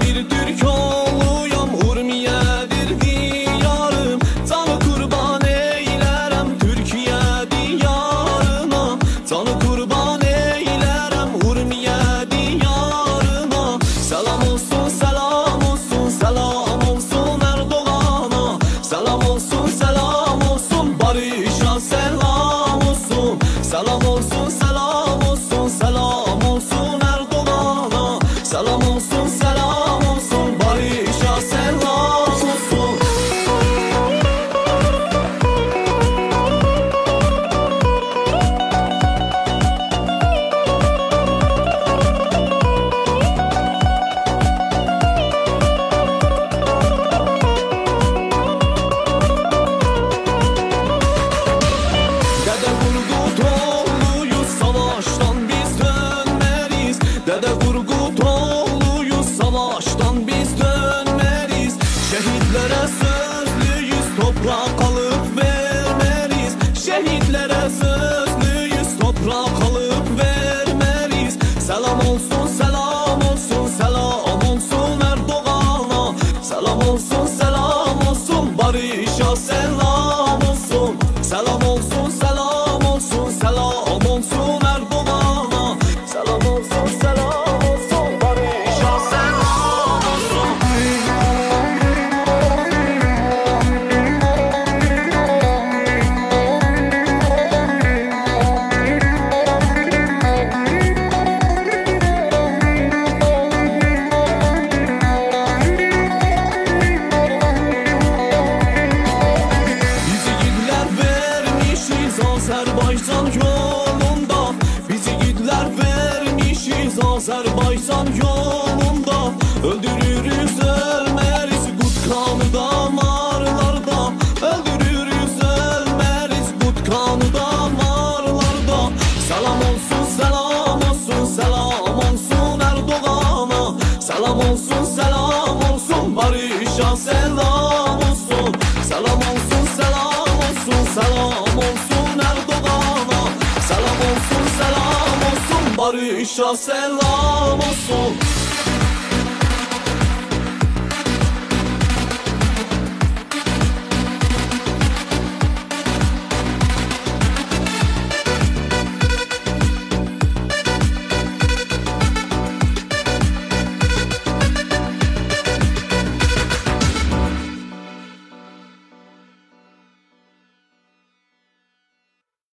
Be to do Şehitlere sözlüyüz toprak alıp vermeriz Selam olsun selam olsun selam olsun Erdoğan'a. Selam olsun selam olsun Barış'a selam Öldürürüz ölmeriz Kutkanı damarlarda. Öldürürüz ölmeriz Kutkanı damarlarda. Selam olsun selam olsun selam olsun Erdoğan'a. Selam olsun selam olsun Barış'a selam olsun. Selam olsun selam olsun selam olsun Erdoğan'a. Selam olsun selam olsun Barış'a selam olsun